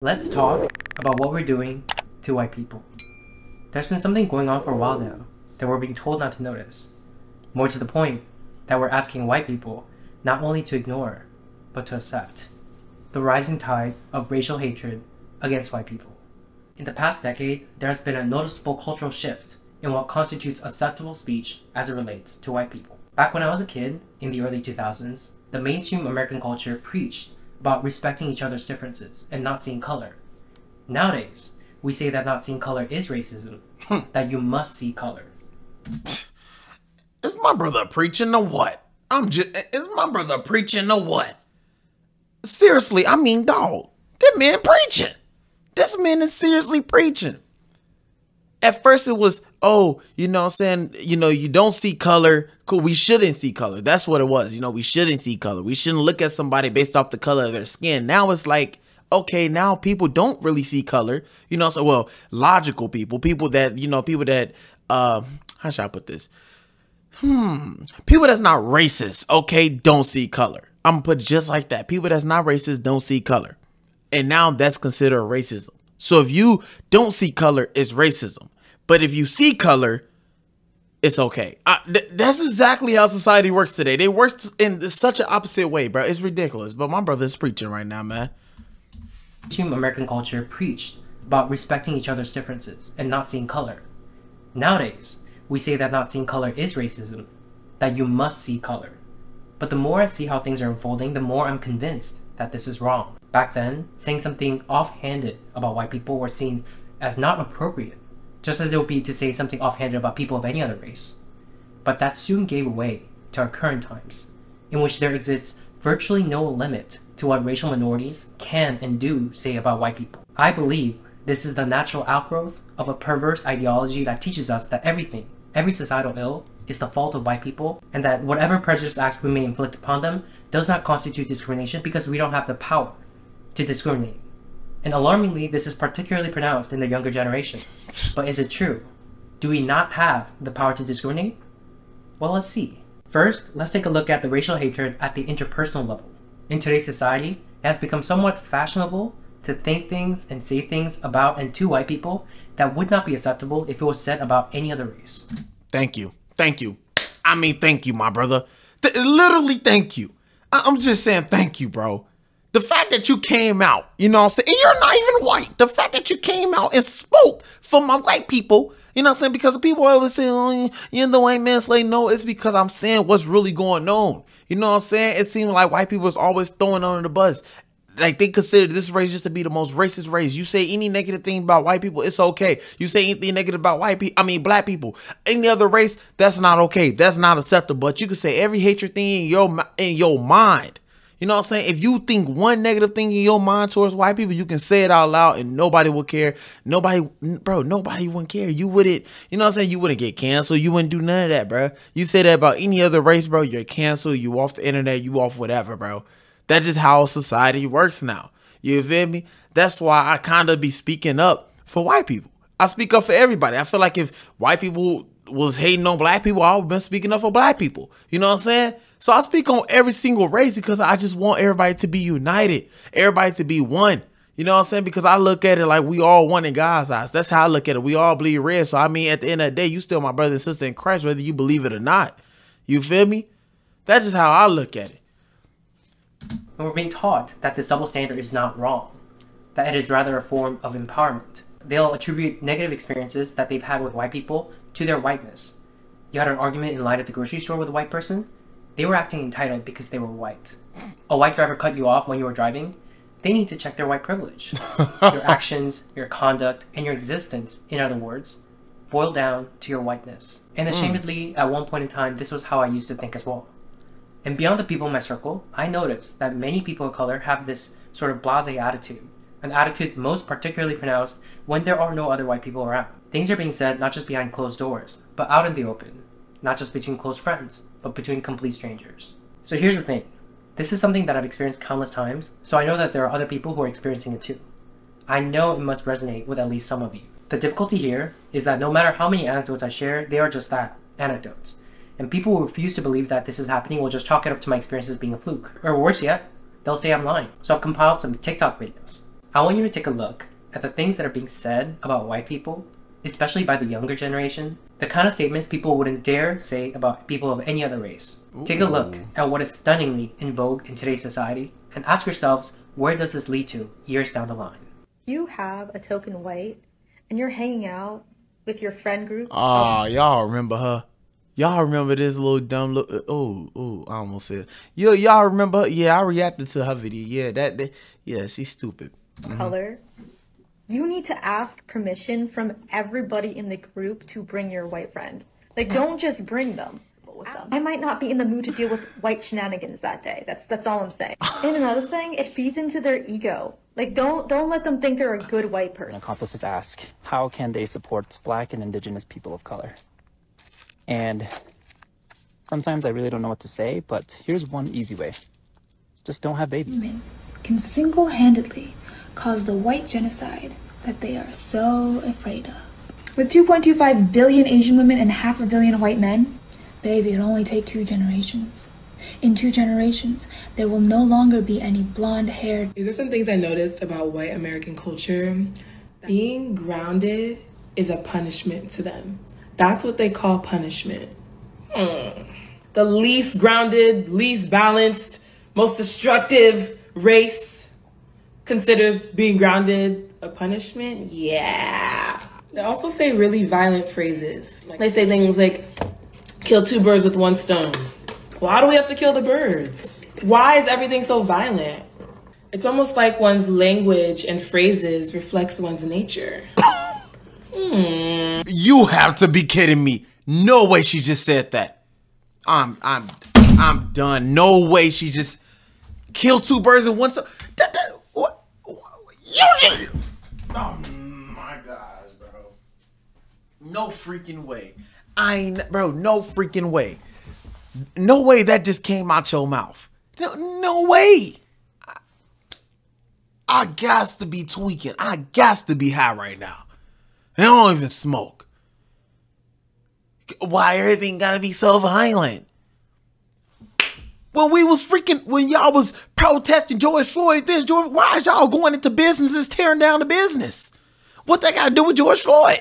Let's talk about what we're doing to white people. There's been something going on for a while now that we're being told not to notice. More to the point, that we're asking white people not only to ignore, but to accept. The rising tide of racial hatred against white people. In the past decade, there has been a noticeable cultural shift in what constitutes acceptable speech as it relates to white people. Back when I was a kid, in the early 2000s, the mainstream American culture preached about respecting each other's differences and not seeing color. Nowadays, we say that not seeing color is racism, hmm. that you must see color. Is my brother preaching or what? I'm just, is my brother preaching or what? Seriously, I mean, dog, that man preaching. This man is seriously preaching. At first it was, oh, you know I'm saying, you know, you don't see color. Cool, we shouldn't see color. That's what it was. You know, we shouldn't see color. We shouldn't look at somebody based off the color of their skin. Now it's like, okay, now people don't really see color. You know, so well, logical people, people that, you know, people that uh how should I put this? Hmm. People that's not racist, okay, don't see color. I'm gonna put just like that. People that's not racist don't see color. And now that's considered racism. So if you don't see color, it's racism. But if you see color, it's okay. I, th- that's exactly how society works today. They work in such an opposite way, bro. It's ridiculous. But my brother's preaching right now, man. Mainstream American culture preached about respecting each other's differences and not seeing color. Nowadays, we say that not seeing color is racism, that you must see color. But the more I see how things are unfolding, the more I'm convinced that this is wrong. Back then, saying something offhanded about white people was seen as not appropriate, just as it would be to say something offhanded about people of any other race. But that soon gave way to our current times, in which there exists virtually no limit to what racial minorities can and do say about white people. I believe this is the natural outgrowth of a perverse ideology that teaches us that everything, every societal ill, is the fault of white people, and that whatever prejudice acts we may inflict upon them does not constitute discrimination because we don't have the power to discriminate. And alarmingly, this is particularly pronounced in the younger generation. But is it true? Do we not have the power to discriminate? Well, let's see. First, let's take a look at the racial hatred at the interpersonal level. In today's society, it has become somewhat fashionable to think things and say things about and to white people that would not be acceptable if it was said about any other race. Thank you. Thank you. I mean, thank you, my brother. Th- literally, thank you. I- I'm just saying thank you, bro. The fact that you came out, you know what I'm saying? And you're not even white. The fact that you came out and spoke for my white people, you know what I'm saying? Because people always say, oh, you're the white man slave. No, it's because I'm saying what's really going on. You know what I'm saying? It seems like white people is always throwing under the bus like they consider this race just to be the most racist race. You say any negative thing about white people, it's okay. You say anything negative about white people, I mean black people, any other race, that's not okay. That's not acceptable. But you can say every hatred thing in your in your mind. You know what I'm saying? If you think one negative thing in your mind towards white people, you can say it out loud and nobody will care. Nobody, bro, nobody wouldn't care. You wouldn't, you know what I'm saying? You wouldn't get canceled. You wouldn't do none of that, bro. You say that about any other race, bro, you're canceled. You off the internet. You off whatever, bro. That's just how society works now. You feel me? That's why I kind of be speaking up for white people. I speak up for everybody. I feel like if white people was hating on black people, I would have been speaking up for black people. You know what I'm saying? So I speak on every single race because I just want everybody to be united, everybody to be one. You know what I'm saying? Because I look at it like we all one in God's eyes. That's how I look at it. We all bleed red. So I mean, at the end of the day, you still my brother and sister in Christ, whether you believe it or not. You feel me? That's just how I look at it. And we're being taught that this double standard is not wrong, that it is rather a form of empowerment. They'll attribute negative experiences that they've had with white people to their whiteness. You had an argument in line at the grocery store with a white person? They were acting entitled because they were white. A white driver cut you off when you were driving? They need to check their white privilege. your actions, your conduct, and your existence, in other words, boil down to your whiteness. And ashamedly, mm. at one point in time, this was how I used to think as well. And beyond the people in my circle, I noticed that many people of color have this sort of blase attitude, an attitude most particularly pronounced when there are no other white people around. Things are being said not just behind closed doors, but out in the open, not just between close friends, but between complete strangers. So here's the thing. This is something that I've experienced countless times, so I know that there are other people who are experiencing it too. I know it must resonate with at least some of you. The difficulty here is that no matter how many anecdotes I share, they are just that, anecdotes. And people who refuse to believe that this is happening will just chalk it up to my experiences being a fluke. Or worse yet, they'll say I'm lying. So I've compiled some TikTok videos. I want you to take a look at the things that are being said about white people, especially by the younger generation, the kind of statements people wouldn't dare say about people of any other race. Take a look at what is stunningly in vogue in today's society and ask yourselves where does this lead to years down the line? You have a token white and you're hanging out with your friend group. Oh, y'all remember her? Y'all remember this little dumb little? Uh, oh, oh, I almost said. Yo, y'all remember? Yeah, I reacted to her video. Yeah, that. that yeah, she's stupid. Mm-hmm. color, you need to ask permission from everybody in the group to bring your white friend. Like, don't just bring them. With them. I might not be in the mood to deal with white shenanigans that day. That's that's all I'm saying. and another thing, it feeds into their ego. Like, don't don't let them think they're a good white person. Accomplices ask, how can they support black and indigenous people of color? And sometimes I really don't know what to say, but here's one easy way. Just don't have babies. women can single handedly cause the white genocide that they are so afraid of. With 2.25 billion Asian women and half a billion white men, baby, it'll only take two generations. In two generations, there will no longer be any blonde haired. These are some things I noticed about white American culture. Being grounded is a punishment to them. That's what they call punishment. Hmm. The least grounded, least balanced, most destructive race considers being grounded a punishment? Yeah. They also say really violent phrases. They say things like, kill two birds with one stone. Why do we have to kill the birds? Why is everything so violent? It's almost like one's language and phrases reflects one's nature. Hmm. You have to be kidding me. No way she just said that. I'm I'm I'm done. No way she just killed two birds in one stone. That, that, what, what- you just, Oh my gosh, bro. No freaking way. I ain't bro, no freaking way. No way that just came out your mouth. No, no way. I, I got to be tweaking. I got to be high right now. I don't even smoke. Why everything gotta be so violent? When we was freaking, when y'all was protesting George Floyd, this George, why is y'all going into businesses tearing down the business? What they gotta do with George Floyd?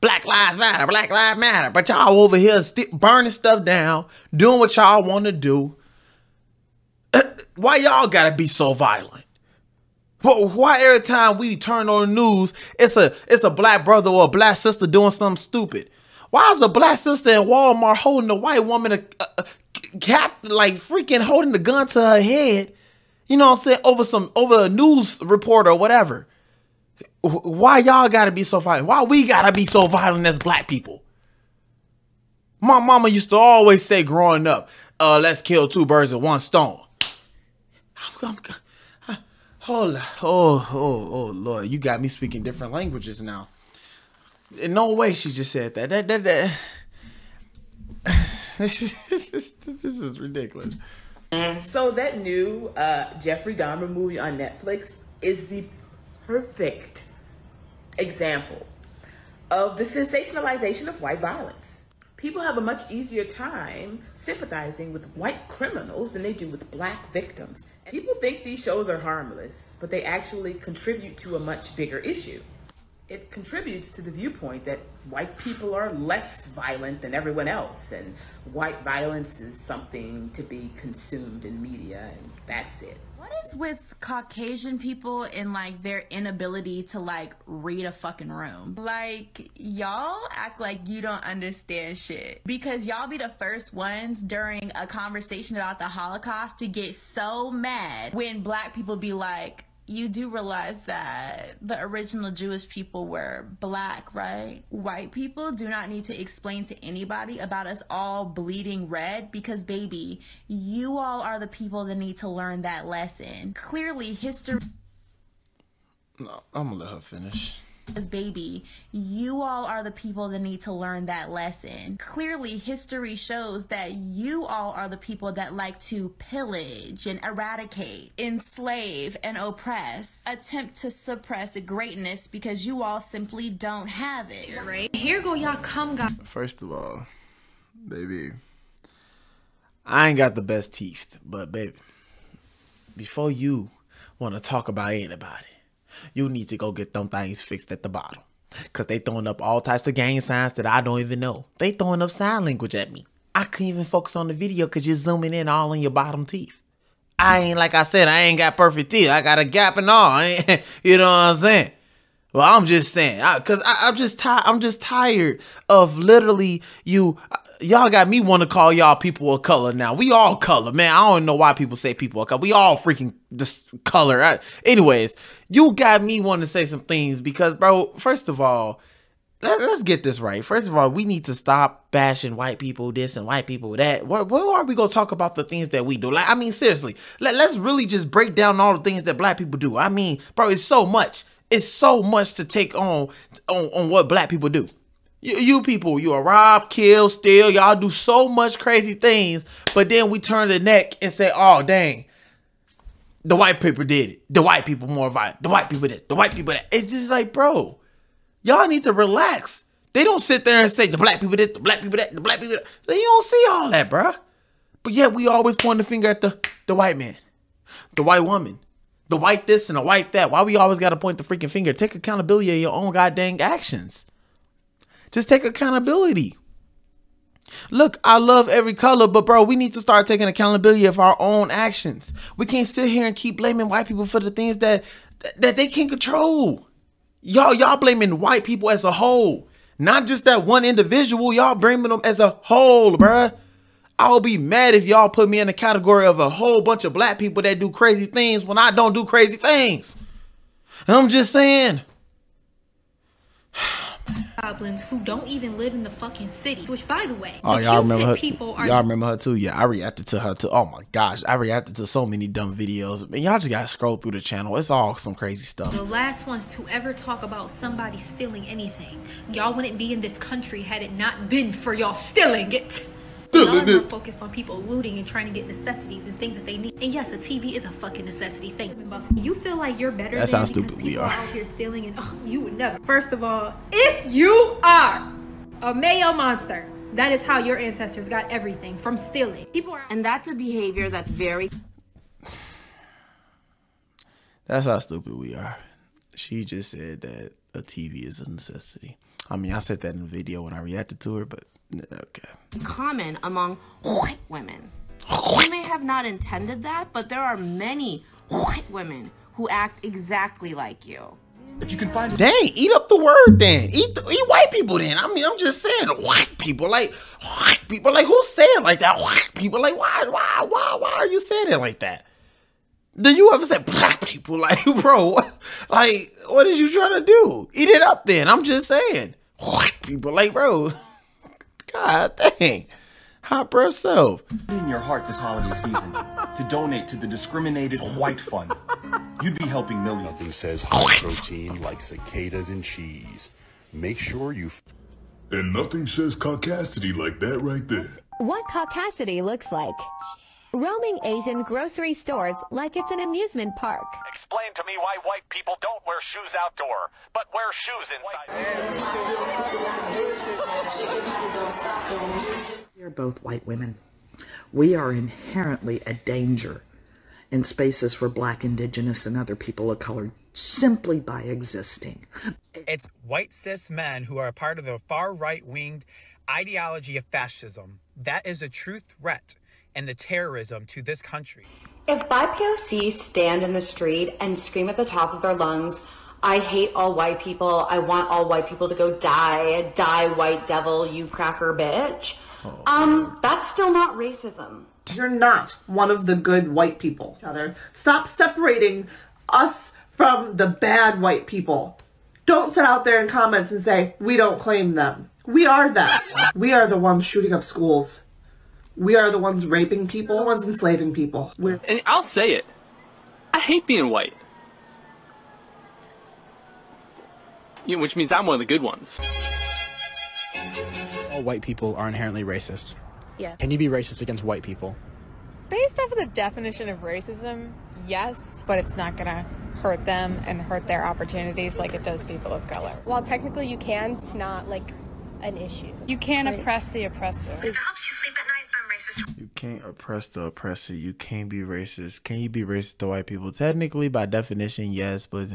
Black Lives Matter, Black Lives Matter, but y'all over here sti burning stuff down, doing what y'all want to do. Why y'all gotta be so violent? Well, why every time we turn on the news, it's a it's a black brother or a black sister doing something stupid? Why is a black sister in Walmart holding a white woman a, a, a cat like freaking holding the gun to her head? You know what I'm saying over some over a news reporter or whatever. Why y'all gotta be so violent? Why we gotta be so violent as black people? My mama used to always say growing up, uh, let's kill two birds with one stone. I'm, I'm, Hold on. Oh, oh, oh, Lord. You got me speaking different languages now. In no way she just said that. That, that, that. this is ridiculous. So that new uh, Jeffrey Dahmer movie on Netflix is the perfect example of the sensationalization of white violence. People have a much easier time sympathizing with white criminals than they do with black victims. People think these shows are harmless, but they actually contribute to a much bigger issue. It contributes to the viewpoint that white people are less violent than everyone else, and white violence is something to be consumed in media, and that's it. What is with Caucasian people and like their inability to like read a fucking room? Like y'all act like you don't understand shit because y'all be the first ones during a conversation about the Holocaust to get so mad when black people be like you do realize that the original Jewish people were black, right? White people do not need to explain to anybody about us all bleeding red because, baby, you all are the people that need to learn that lesson. Clearly, history No, I'm gonna let her finish. Is, baby, you all are the people that need to learn that lesson. Clearly, history shows that you all are the people that like to pillage and eradicate, enslave and oppress, attempt to suppress greatness because you all simply don't have it. Right? Here go y'all come guys. First of all, baby, I ain't got the best teeth, but baby, before you want to talk about anybody, you need to go get them things fixed at the bottom. Cause they throwing up all types of gang signs that I don't even know. They throwing up sign language at me. I couldn't even focus on the video cause you're zooming in all on your bottom teeth. I ain't like I said, I ain't got perfect teeth. I got a gap and all. you know what I'm saying? Well, I'm just saying, I, cause I, am just tired. I'm just tired of literally you. Y'all got me want to call y'all people of color now. We all color, man. I don't know why people say people of color. We all freaking this color. I, anyways, you got me want to say some things because, bro. First of all, let, us get this right. First of all, we need to stop bashing white people this and white people that. Where, where are we gonna talk about the things that we do? Like, I mean, seriously, let, let's really just break down all the things that black people do. I mean, bro, it's so much. It's so much to take on on, on what black people do. You, you people, you are rob, kill, steal. Y'all do so much crazy things, but then we turn the neck and say, "Oh, dang, the white people did it. The white people more violent. The white people did. The white people that." It's just like, bro, y'all need to relax. They don't sit there and say the black people did, the black people that, the black people that. They don't see all that, bro. But yet we always point the finger at the the white man, the white woman, the white this and the white that. Why we always got to point the freaking finger? Take accountability of your own goddamn actions. Just take accountability. Look, I love every color, but bro, we need to start taking accountability of our own actions. We can't sit here and keep blaming white people for the things that that they can't control. Y'all, y'all blaming white people as a whole, not just that one individual. Y'all blaming them as a whole, bro. I'll be mad if y'all put me in the category of a whole bunch of black people that do crazy things when I don't do crazy things. I'm just saying. goblins who don't even live in the fucking city. Which, by the way, oh the y'all remember her? People are y'all remember her too? Yeah, I reacted to her too. Oh my gosh, I reacted to so many dumb videos. Man, y'all just gotta scroll through the channel. It's all some crazy stuff. The last ones to ever talk about somebody stealing anything. Y'all wouldn't be in this country had it not been for y'all stealing it. Y'all are more focused on people looting and trying to get necessities and things that they need. And yes, a TV is a fucking necessity thing. You feel like you're better. That's how stupid we are. Out here stealing and oh, you would never. First of all, if you are a Mayo monster, that is how your ancestors got everything from stealing. People are. And that's a behavior that's very. That's how stupid we are. She just said that a TV is a necessity. I mean, I said that in the video when I reacted to her, but Okay. Common among white women. You may have not intended that, but there are many white women who act exactly like you. If you can find it. Dang, eat up the word then. Eat the, eat white people then. I mean, I'm just saying white people. Like white people. Like who's saying like that? White people. Like why why why why are you saying it like that? Do you ever say black people? Like, bro, what, like, what is you trying to do? Eat it up then. I'm just saying. White people, like, bro. God dang. Hot breath self. In your heart this holiday season to donate to the Discriminated White Fund. You'd be helping millions. Nothing says high protein like cicadas and cheese. Make sure you. and nothing says caucasity like that right there. What caucasity looks like. Roaming Asian grocery stores like it's an amusement park. Explain to me why white people don't wear shoes outdoor, but wear shoes inside. We are both white women. We are inherently a danger in spaces for black, indigenous, and other people of color simply by existing. It's white cis men who are a part of the far right winged ideology of fascism. That is a true threat and the terrorism to this country. If BIPOC stand in the street and scream at the top of their lungs, I hate all white people, I want all white people to go die, die white devil, you cracker bitch, oh. um, that's still not racism. You're not one of the good white people. Other, stop separating us from the bad white people. Don't sit out there in comments and say, we don't claim them. We are them. We are the ones shooting up schools. We are the ones raping people, the ones enslaving people. We're and I'll say it. I hate being white. You know, which means I'm one of the good ones. All white people are inherently racist. Yes. Can you be racist against white people? Based off of the definition of racism, yes, but it's not gonna hurt them and hurt their opportunities like it does people of color. While technically you can, it's not like an issue. You can't right? oppress the oppressor. It helps you sleep at night. You can't oppress the oppressor. You can't be racist. Can you be racist to white people? Technically, by definition, yes, but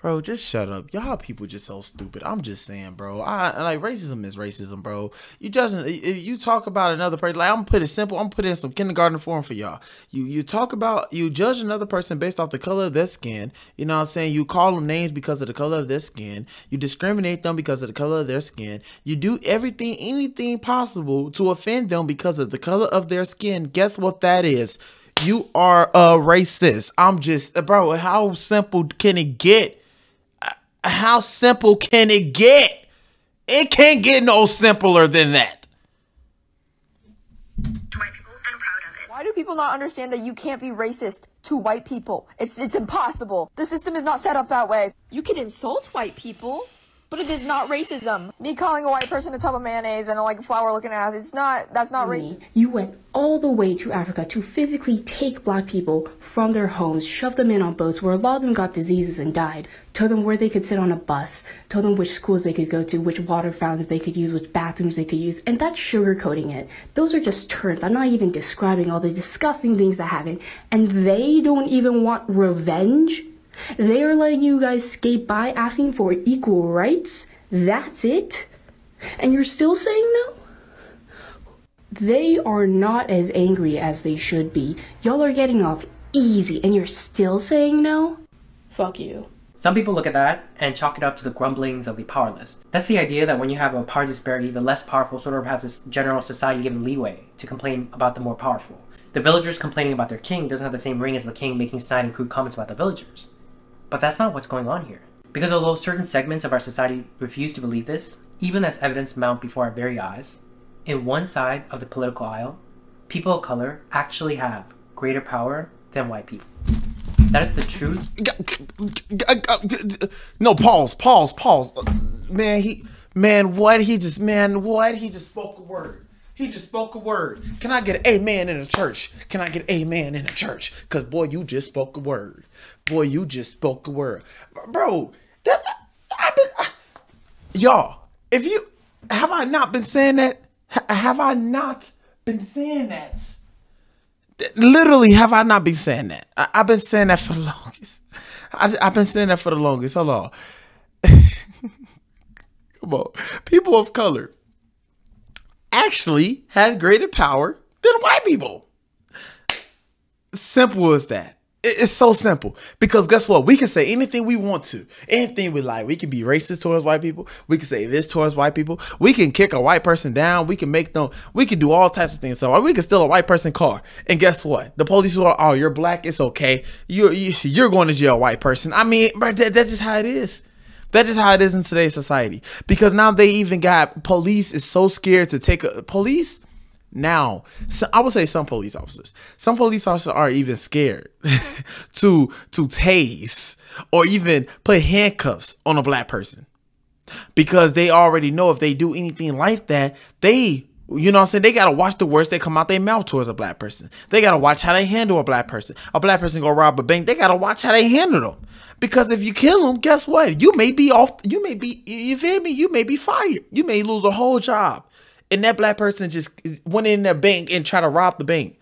Bro, just shut up. Y'all people just so stupid. I'm just saying, bro. I like racism is racism, bro. You doesn't you talk about another person. Like I'm gonna put it simple. I'm in some kindergarten form for y'all. You you talk about you judge another person based off the color of their skin. You know what I'm saying? You call them names because of the color of their skin. You discriminate them because of the color of their skin. You do everything, anything possible to offend them because of the color of their skin. Guess what that is? You are a racist. I'm just, bro. How simple can it get? How simple can it get? It can't get no simpler than that. Why do people not understand that you can't be racist to white people? It's it's impossible. The system is not set up that way. You can insult white people, but it is not racism. Me calling a white person a tub of mayonnaise and a like flower looking ass, it's not that's not mm. racist. You went all the way to Africa to physically take black people from their homes, shove them in on boats where a lot of them got diseases and died, told them where they could sit on a bus, told them which schools they could go to, which water fountains they could use, which bathrooms they could use, and that's sugarcoating it. Those are just terms. I'm not even describing all the disgusting things that happened, and they don't even want revenge. They are letting you guys skate by asking for equal rights. That's it? And you're still saying no? They are not as angry as they should be. Y'all are getting off easy and you're still saying no? Fuck you. Some people look at that and chalk it up to the grumblings of the powerless. That's the idea that when you have a power disparity, the less powerful sort of has this general society given leeway to complain about the more powerful. The villagers complaining about their king doesn't have the same ring as the king making snide and crude comments about the villagers. But that's not what's going on here. Because although certain segments of our society refuse to believe this, even as evidence mount before our very eyes, in one side of the political aisle, people of color actually have greater power than white people. That is the truth. No, pause, pause, pause. Man, he, man, what he just, man, what he just spoke a word. He just spoke a word. Can I get amen in the church? Can I get amen in the church? Cause boy, you just spoke a word. Boy, you just spoke a word, bro. That I've been, I, y'all. If you have I not been saying that? Ha- Have I not been saying that? Literally, have I not been saying that? I, have been saying that for the longest. I, I've been saying that for the longest. Hold on. Come on. People of color actually have greater power than white people. Simple as that. It's so simple because guess what? We can say anything we want to, anything we like. We can be racist towards white people. We can say this towards white people. We can kick a white person down. We can make them. We can do all types of things. So we can steal a white person car. And guess what? The police are, Oh, you're black. It's okay. You're you- you're going to jail, white person. I mean, that, that's just how it is. That's just how it is in today's society. Because now they even got police is so scared to take a police. Now, so I would say some police officers, some police officers are even scared to to tase or even put handcuffs on a black person because they already know if they do anything like that, they you know what I'm saying? They gotta watch the words that come out their mouth towards a black person. They gotta watch how they handle a black person. A black person go rob a bank, they gotta watch how they handle them. Because if you kill them, guess what? You may be off. You may be. You feel me? You may be fired. You may lose a whole job. And that black person just went in their bank and tried to rob the bank.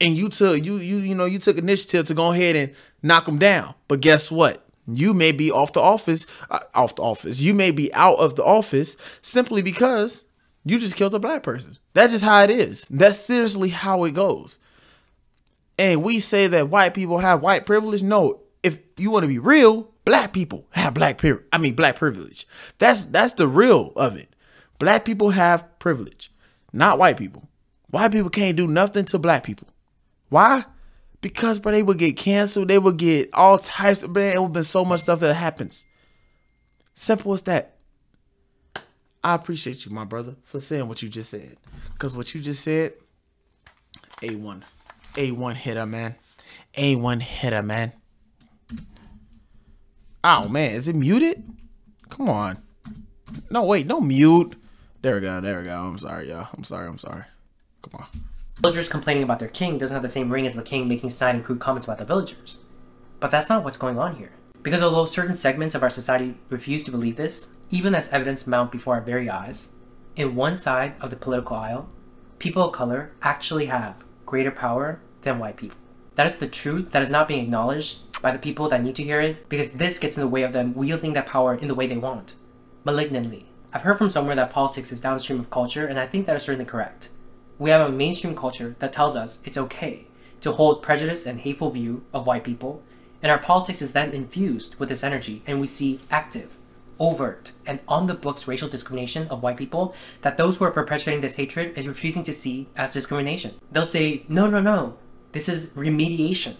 And you took you you you know you took initiative to go ahead and knock them down. But guess what? You may be off the office, uh, off the office. You may be out of the office simply because you just killed a black person. That's just how it is. That's seriously how it goes. And we say that white people have white privilege. No, if you want to be real, black people have black I mean black privilege. That's that's the real of it. Black people have privilege, not white people. White people can't do nothing to black people. Why? Because bro, they would get canceled. They would get all types of man. It would been so much stuff that happens. Simple as that. I appreciate you, my brother, for saying what you just said. Cause what you just said, A1. A1 hitter, man. A1 hitter, man. Oh man, is it muted? Come on. No, wait, no mute. There we go, there we go. I'm sorry, y'all. I'm sorry, I'm sorry. Come on. Villagers complaining about their king doesn't have the same ring as the king making snide and crude comments about the villagers. But that's not what's going on here. Because although certain segments of our society refuse to believe this, even as evidence mount before our very eyes, in one side of the political aisle, people of color actually have greater power than white people. That is the truth that is not being acknowledged by the people that need to hear it because this gets in the way of them wielding that power in the way they want, malignantly. I've heard from somewhere that politics is downstream of culture, and I think that is certainly correct. We have a mainstream culture that tells us it's okay to hold prejudice and hateful view of white people, and our politics is then infused with this energy, and we see active, overt, and on the books racial discrimination of white people that those who are perpetuating this hatred is refusing to see as discrimination. They'll say, no, no, no, this is remediation.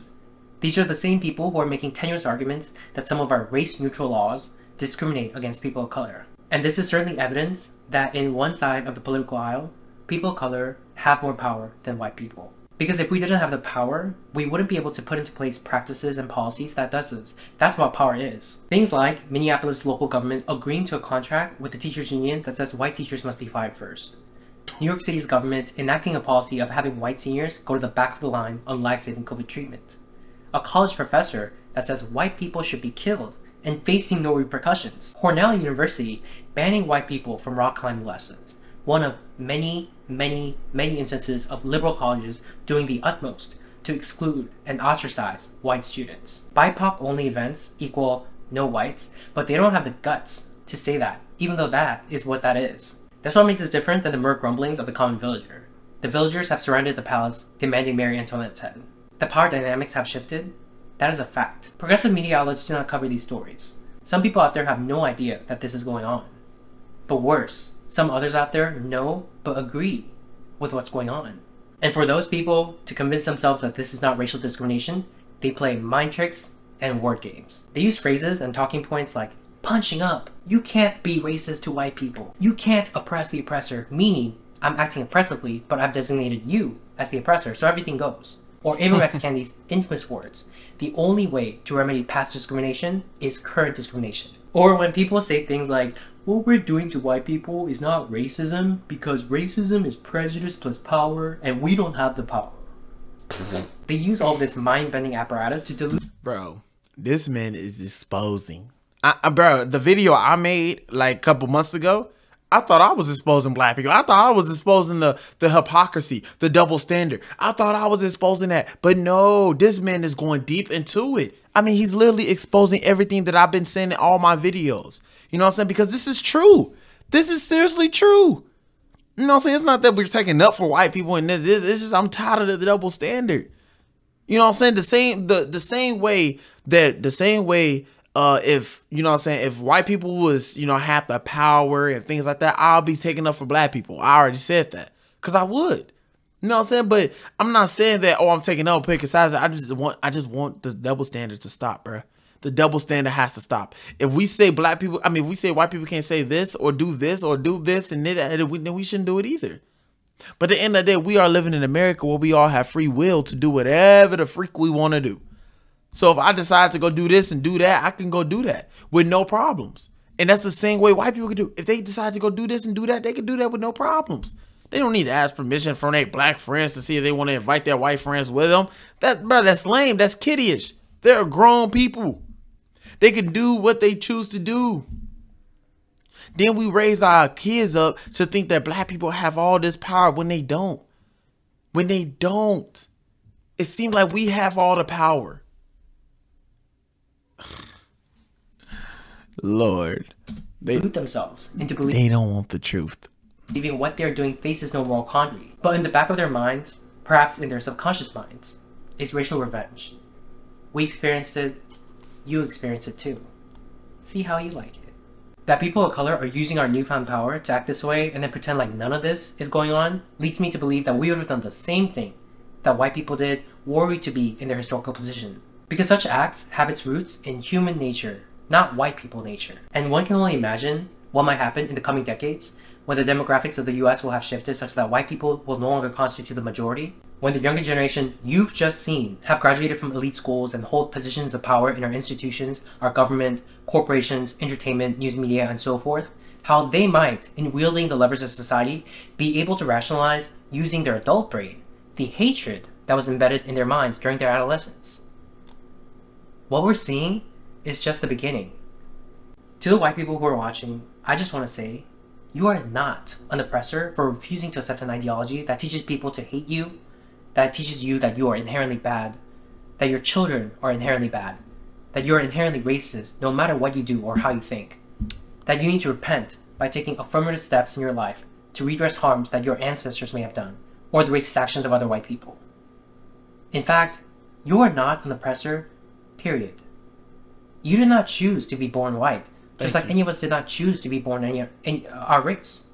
These are the same people who are making tenuous arguments that some of our race-neutral laws discriminate against people of color. And this is certainly evidence that in one side of the political aisle, people of color have more power than white people. Because if we didn't have the power, we wouldn't be able to put into place practices and policies that does this. That's what power is. Things like Minneapolis local government agreeing to a contract with the teachers union that says white teachers must be fired first. New York City's government enacting a policy of having white seniors go to the back of the line on life-saving COVID treatment. A college professor that says white people should be killed and facing no repercussions. Cornell University banning white people from rock climbing lessons. One of many, many, many instances of liberal colleges doing the utmost to exclude and ostracize white students. BIPOC only events equal no whites, but they don't have the guts to say that, even though that is what that is. That's what makes us different than the mere grumblings of the common villager. The villagers have surrounded the palace, demanding Marie Antoinette's head. The power dynamics have shifted. That is a fact. Progressive media outlets do not cover these stories. Some people out there have no idea that this is going on. But worse, some others out there know but agree with what's going on. And for those people to convince themselves that this is not racial discrimination, they play mind tricks and word games. They use phrases and talking points like punching up. You can't be racist to white people. You can't oppress the oppressor, meaning I'm acting oppressively, but I've designated you as the oppressor, so everything goes. Or Ibram X. Kendi's infamous words, the only way to remedy past discrimination is current discrimination. Or when people say things like, what we're doing to white people is not racism because racism is prejudice plus power and we don't have the power. Mm-hmm. they use all this mind-bending apparatus to delude. Bro, this man is exposing. I, I- bro, the video I made like a couple months ago, I thought I was exposing black people. I thought I was exposing the the hypocrisy, the double standard. I thought I was exposing that. But no, this man is going deep into it. I mean, he's literally exposing everything that I've been saying in all my videos. You know what I'm saying? Because this is true. This is seriously true. You know what I'm saying? It's not that we're taking up for white people and this. It's just I'm tired of the double standard. You know what I'm saying? The same the the same way that the same way uh if you know what I'm saying if white people was, you know, have the power and things like that, I'll be taking up for black people. I already said that. Cause I would. You know what I'm saying? But I'm not saying that, oh, I'm taking up picking sides. I just want I just want the double standard to stop, bro. The double standard has to stop. If we say black people, I mean, if we say white people can't say this or do this or do this and then we, then we shouldn't do it either. But at the end of the day, we are living in America where we all have free will to do whatever the freak we want to do. So if I decide to go do this and do that, I can go do that with no problems. And that's the same way white people can do. If they decide to go do this and do that, they can do that with no problems. They don't need to ask permission from their black friends to see if they want to invite their white friends with them. That bro, that's lame. That's kiddish. They're grown people. They can do what they choose to do. Then we raise our kids up to think that black people have all this power when they don't. When they don't. It seems like we have all the power. Lord. They, themselves into they don't want the truth. Believing what they're doing faces no moral quandary. But in the back of their minds, perhaps in their subconscious minds, is racial revenge. We experienced it, you experienced it too. See how you like it. That people of color are using our newfound power to act this way and then pretend like none of this is going on leads me to believe that we would have done the same thing that white people did were we to be in their historical position. Because such acts have its roots in human nature, not white people nature. And one can only imagine what might happen in the coming decades when the demographics of the US will have shifted such that white people will no longer constitute the majority, when the younger generation you've just seen have graduated from elite schools and hold positions of power in our institutions, our government, corporations, entertainment, news media, and so forth, how they might, in wielding the levers of society, be able to rationalize using their adult brain the hatred that was embedded in their minds during their adolescence. What we're seeing is just the beginning. To the white people who are watching, I just want to say, you are not an oppressor for refusing to accept an ideology that teaches people to hate you, that teaches you that you are inherently bad, that your children are inherently bad, that you're inherently racist no matter what you do or how you think. That you need to repent by taking affirmative steps in your life to redress harms that your ancestors may have done, or the racist actions of other white people. In fact, you are not an oppressor, period. You did not choose to be born white, just Thank like you. any of us did not choose to be born any, any our race.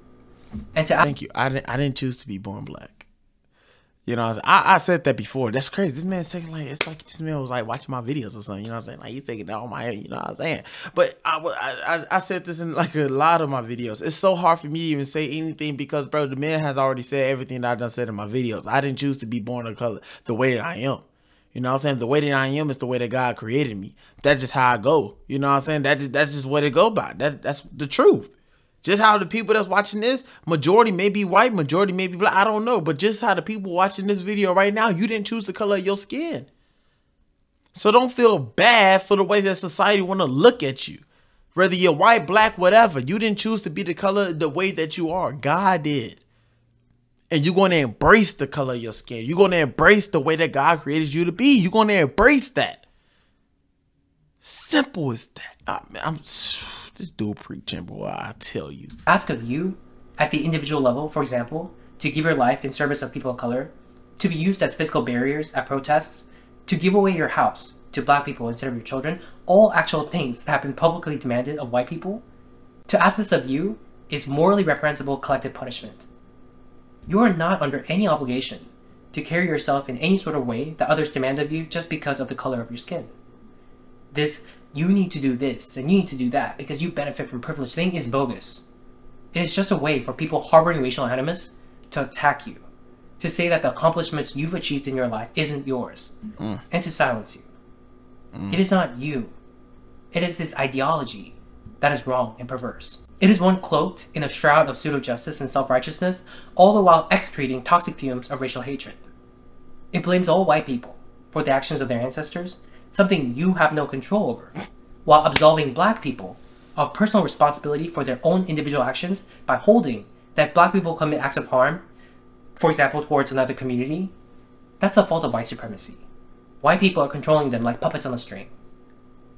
And to Thank you. I didn't. I didn't choose to be born black. You know, I, was- I, I said that before. That's crazy. This man's taking like it's like this man was like watching my videos or something. You know what I'm saying? Like he's taking all my, you know what I'm saying? But I, I, I- I said this in like a lot of my videos. It's so hard for me to even say anything because, bro, the man has already said everything that I done said in my videos. I didn't choose to be born of color the way that I am. You know what I'm saying? The way that I am is the way that God created me. That's just how I go. You know what I'm saying? That just, that's just what it go by. That that's the truth. Just how the people that's watching this, majority may be white, majority may be black. I don't know. But just how the people watching this video right now, you didn't choose the color of your skin. So don't feel bad for the way that society want to look at you. Whether you're white, black, whatever. You didn't choose to be the color the way that you are. God did. And you're going to embrace the color of your skin. You're going to embrace the way that God created you to be. You're going to embrace that. Simple as that. Man, I'm this dude preaching, boy. I tell you. ask of you, at the individual level, for example, to give your life in service of people of color, to be used as physical barriers at protests, to give away your house to black people instead of your children, all actual things that have been publicly demanded of white people, to ask this of you is morally reprehensible collective punishment. You are not under any obligation to carry yourself in any sort of way that others demand of you just because of the color of your skin. This, you need to do this and you need to do that because you benefit from privilege thing is bogus. It is just a way for people harboring racial animus to attack you, to say that the accomplishments you've achieved in your life isn't yours, Mm. and to silence you. It is not you. It is this ideology that is wrong and perverse. It is one cloaked in a shroud of pseudo justice and self righteousness, all the while excreting toxic fumes of racial hatred. It blames all white people for the actions of their ancestors, something you have no control over, while absolving black people of personal responsibility for their own individual actions by holding that black people commit acts of harm, for example, towards another community, that's the fault of white supremacy. White people are controlling them like puppets on a string.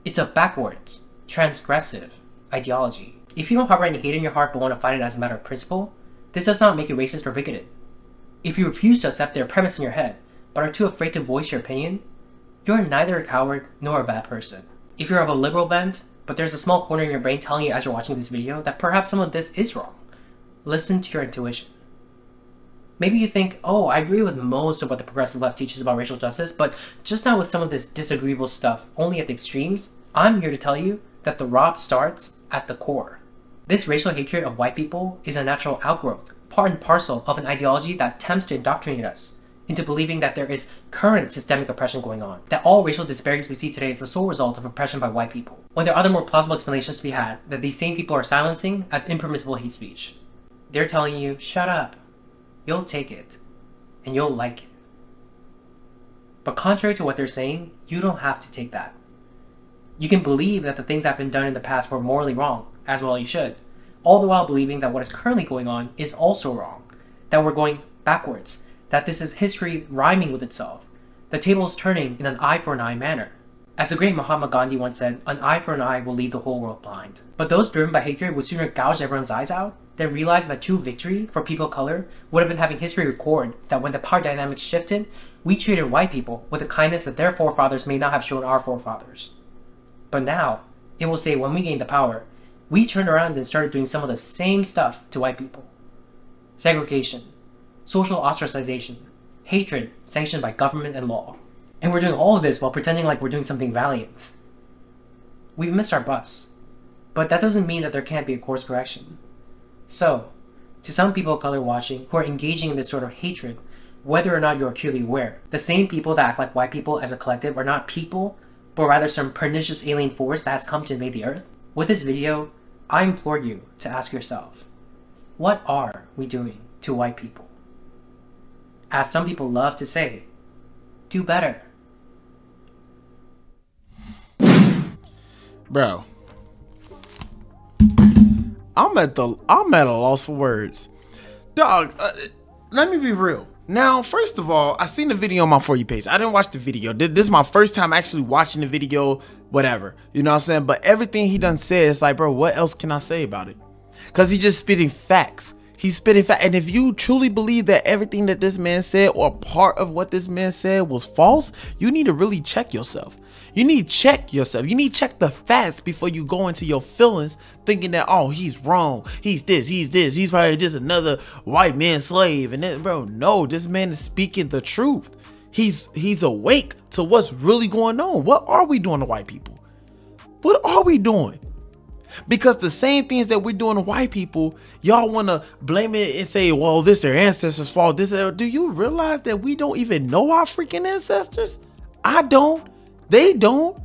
It's a backwards, transgressive ideology. If you don't harbor any hate in your heart but want to fight it as a matter of principle, this does not make you racist or bigoted. If you refuse to accept their premise in your head, but are too afraid to voice your opinion, you're neither a coward nor a bad person. If you're of a liberal bent, but there's a small corner in your brain telling you as you're watching this video that perhaps some of this is wrong, listen to your intuition. Maybe you think, oh, I agree with most of what the progressive left teaches about racial justice, but just not with some of this disagreeable stuff, only at the extremes. I'm here to tell you that the rot starts at the core. This racial hatred of white people is a natural outgrowth, part and parcel of an ideology that attempts to indoctrinate us into believing that there is current systemic oppression going on, that all racial disparities we see today is the sole result of oppression by white people, when there are other more plausible explanations to be had that these same people are silencing as impermissible hate speech. They're telling you, shut up, you'll take it, and you'll like it. But contrary to what they're saying, you don't have to take that. You can believe that the things that have been done in the past were morally wrong, as well you should, all the while believing that what is currently going on is also wrong, that we're going backwards, that this is history rhyming with itself. The table is turning in an eye for an eye manner. As the great Mahatma Gandhi once said, an eye for an eye will leave the whole world blind. But those driven by hatred would sooner gouge everyone's eyes out than realize that true victory for people of color would have been having history record that when the power dynamics shifted, we treated white people with the kindness that their forefathers may not have shown our forefathers. But now, it will say when we gain the power, we turned around and started doing some of the same stuff to white people. Segregation, social ostracization, hatred sanctioned by government and law. And we're doing all of this while pretending like we're doing something valiant. We've missed our bus. But that doesn't mean that there can't be a course correction. So, to some people of color watching who are engaging in this sort of hatred, whether or not you're acutely aware, the same people that act like white people as a collective are not people, but rather some pernicious alien force that has come to invade the earth. With this video, I implore you to ask yourself, what are we doing to white people? As some people love to say, do better. bro. I'm at the I'm at a loss for words, dog. Uh, let me be real. Now, first of all, I seen the video on my For You page. I didn't watch the video. This this is my first time actually watching the video, whatever. You know what I'm saying? But everything he done said, it's like, bro, what else can I say about it? Because he just spitting facts. He's spitting facts. And if you truly believe that everything that this man said or part of what this man said was false, you need to really check yourself. You need to check yourself. You need to check the facts before you go into your feelings thinking that, oh, he's wrong. He's this, he's this. He's probably just another white man slave. And then, bro, no, this man is speaking the truth. He's he's awake to what's really going on. What are we doing to white people? What are we doing? Because the same things that we're doing to white people, y'all want to blame it and say, well, this their ancestors' fault. This, uh, do you realize that we don't even know our freaking ancestors? I don't. They don't.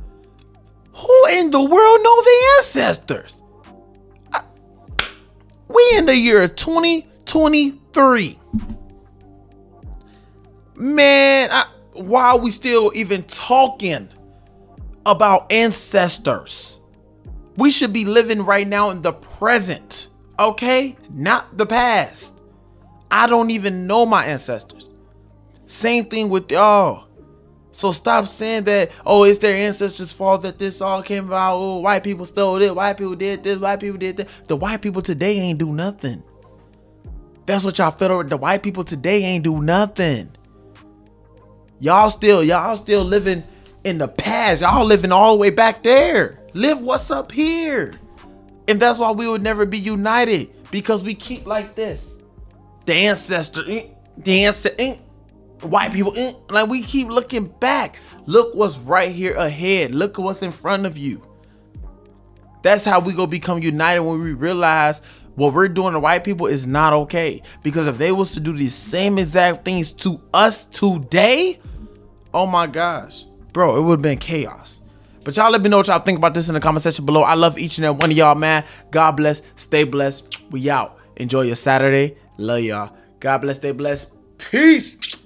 Who in the world know their ancestors? I, we in the year 2023. Man, I, why are we still even talking about ancestors? We should be living right now in the present, okay? Not the past. I don't even know my ancestors. Same thing with y'all. So stop saying that, oh, it's their ancestors' fault that this all came about. Oh, white people stole it. White people did this. White people did that. The white people today ain't do nothing. That's what y'all feel. The white people today ain't do nothing. Y'all still, y'all still living in the past. Y'all living all the way back there. Live what's up here. And that's why we would never be united. Because we keep like this. The ancestor, eh, the ancestor, eh, white people eh, like we keep looking back look what's right here ahead look what's in front of you that's how we gonna become united when we realize what we're doing to white people is not okay. Because if they was to do these same exact things to us today oh my gosh. Bro it would have been chaos. But y'all let me know what y'all think about this in the comment section below. I love each and every one of y'all man. God bless. Stay blessed. We out. Enjoy your saturday. Love y'all. God bless. Stay blessed. Peace